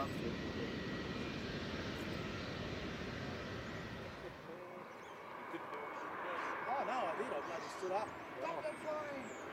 Oh no, I did. I bloody stood up. Stop the flying!